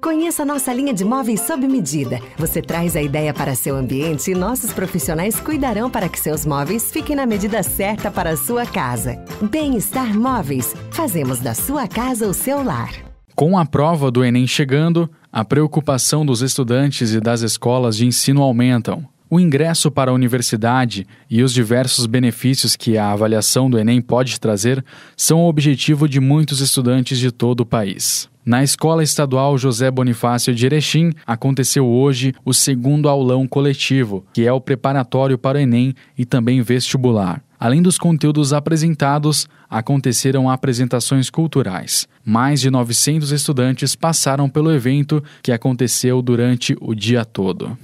Conheça nossa linha de móveis sob medida. Você traz a ideia para seu ambiente e nossos profissionais cuidarão para que seus móveis fiquem na medida certa para a sua casa. Bem-Estar Móveis. Fazemos da sua casa o seu lar. Com a prova do Enem chegando, a preocupação dos estudantes e das escolas de ensino aumentam. O ingresso para a universidade e os diversos benefícios que a avaliação do Enem pode trazer são o objetivo de muitos estudantes de todo o país. Na Escola Estadual José Bonifácio de Erechim, aconteceu hoje o segundo aulão coletivo, que é o preparatório para o Enem e também vestibular. Além dos conteúdos apresentados, aconteceram apresentações culturais. Mais de 900 estudantes passaram pelo evento que aconteceu durante o dia todo.